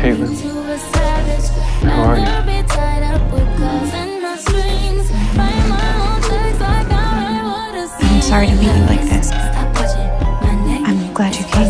Caitlin. How are you? I'm sorry to meet you like this. I'm glad you came.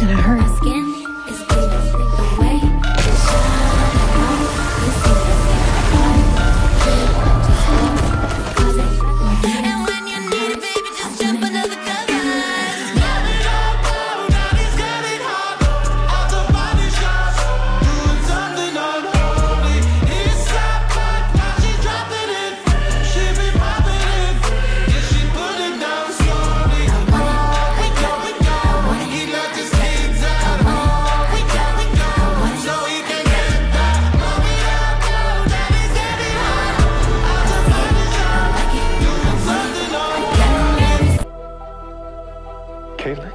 gonna hurt. feeling?